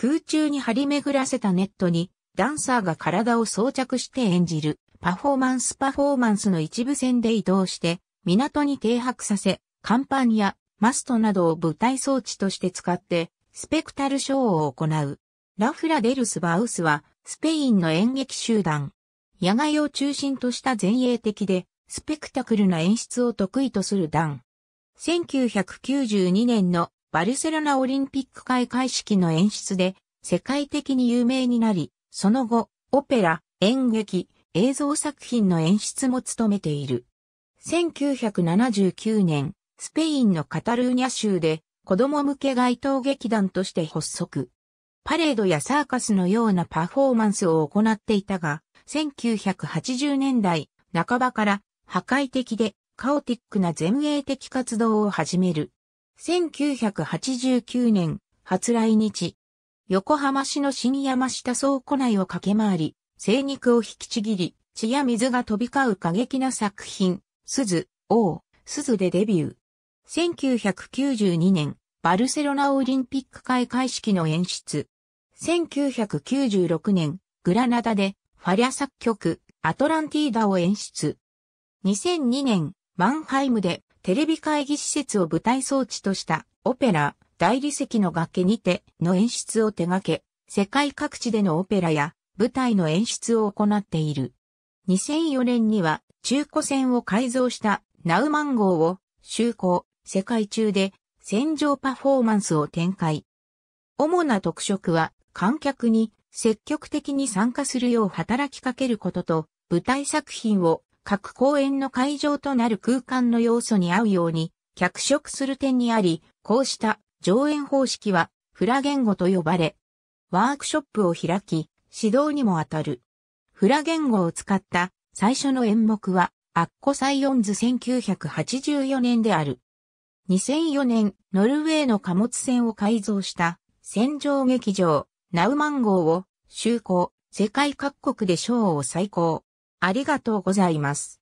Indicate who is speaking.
Speaker 1: 空中に張り巡らせたネットにダンサーが体を装着して演じるパフォーマンスパフォーマンスの一部線で移動して港に停泊させ、甲板やマストなどを舞台装置として使ってスペクタルショーを行う。ラフラデルス・バウスはスペインの演劇集団。野外を中心とした前衛的でスペクタクルな演出を得意とする団。1992年のバルセロナオリンピック開会式の演出で世界的に有名になり、その後、オペラ、演劇、映像作品の演出も務めている。1979年、スペインのカタルーニャ州で子供向け街頭劇団として発足。パレードやサーカスのようなパフォーマンスを行っていたが、1980年代半ばから破壊的でカオティックな前衛的活動を始める。1989年、初来日。横浜市の新山下倉庫内を駆け回り、生肉を引きちぎり、血や水が飛び交う過激な作品、鈴、王、鈴でデビュー。1992年、バルセロナオリンピック開会式の演出。1996年、グラナダで、ファリャ作曲、アトランティーダを演出。2002年、マンハイムでテレビ会議施設を舞台装置としたオペラ、大理石の崖にての演出を手掛け、世界各地でのオペラや舞台の演出を行っている。2004年には中古船を改造したナウマン号を就航、世界中で戦場パフォーマンスを展開。主な特色は観客に積極的に参加するよう働きかけることと舞台作品を各公演の会場となる空間の要素に合うように脚色する点にあり、こうした上演方式はフラ言語と呼ばれ、ワークショップを開き、指導にも当たる。フラ言語を使った最初の演目は、アッコサイオンズ1984年である。2004年、ノルウェーの貨物船を改造した戦場劇場、ナウマン号を就航、世界各国でショーを再興。ありがとうございます。